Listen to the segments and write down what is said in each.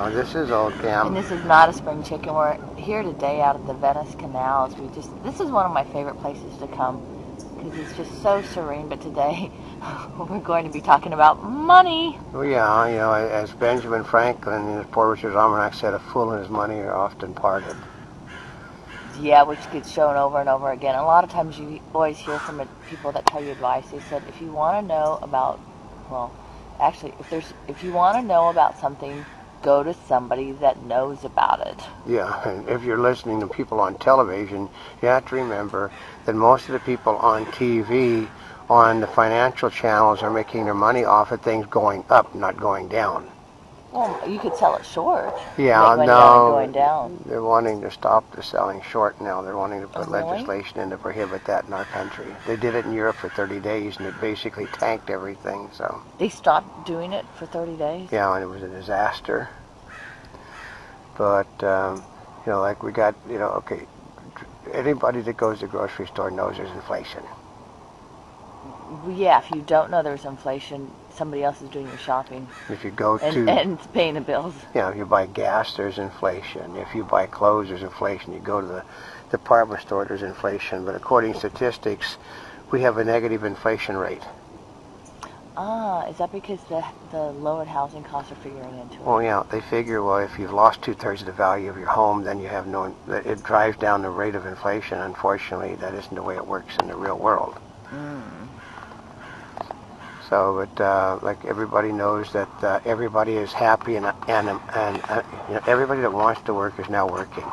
no, this is old I'm, And this is not a spring chicken. We're here today out at the Venice canals. We just this is one of my favorite places to come because it's just so serene. But today we're going to be talking about money. well, yeah, you know, as Benjamin Franklin in his Poor Richard's Almanac said, a fool and his money are often parted. Yeah, which gets shown over and over again. A lot of times you always hear from people that tell you advice. They said if you want to know about, well, actually, if there's if you want to know about something, go to somebody that knows about it. Yeah, and if you're listening to people on television, you have to remember that most of the people on TV, on the financial channels, are making their money off of things going up, not going down. Well, you could sell it short. Yeah, no. down going down. They're wanting to stop the selling short now. They're wanting to put Oh, really? legislation in to prohibit that in our country. They did it in Europe for 30 days, and it basically tanked everything. So, They stopped doing it for 30 days. yeah, and it was a disaster. But, um, you know, like we got, you know, okay, anybody that goes to the grocery store knows there's inflation. Yeah, if you don't know there's inflation, somebody else is doing your shopping If you go and, to, and paying the bills. you know, if you buy gas, there's inflation. If you buy clothes, there's inflation. You go to the department store, there's inflation. But according to statistics, we have a negative inflation rate. Ah, is that because the the lowered housing costs are figuring into it? Well, yeah, they figure, well, if you've lost two-thirds of the value of your home, then you have no, it drives down the rate of inflation. Unfortunately, that isn't the way it works in the real world. Mm. So, but uh, like everybody knows that uh, everybody is happy and and and uh, you know, everybody that wants to work is now working.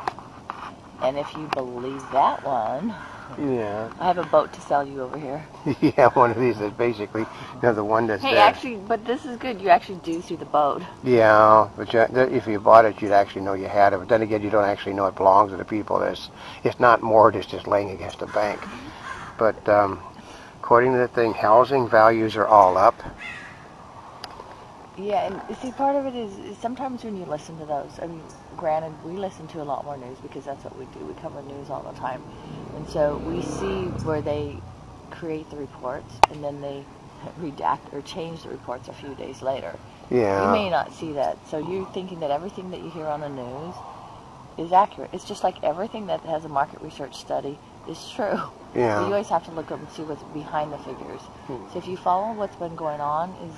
And if you believe that one, Yeah. I have a boat to sell you over here. yeah, one of these is basically, you know, the one that's Hey, there. actually, but this is good. You actually do see the boat. Yeah, but you, if you bought it, you'd actually know you had it. But then again, you don't actually know it belongs to the people. It's, it's not moored, it's just laying against a bank. But um, according to the thing, housing values are all up. Yeah, and see, part of it is, is sometimes when you listen to those, I mean, granted, we listen to a lot more news because that's what we do. We cover news all the time. And so we see where they create the reports and then they redact or change the reports a few days later. Yeah. You may not see that. So you're thinking that everything that you hear on the news is accurate. It's just like everything that has a market research study is true. Yeah. So you always have to look up and see what's behind the figures. Hmm. So if you follow what's been going on, is.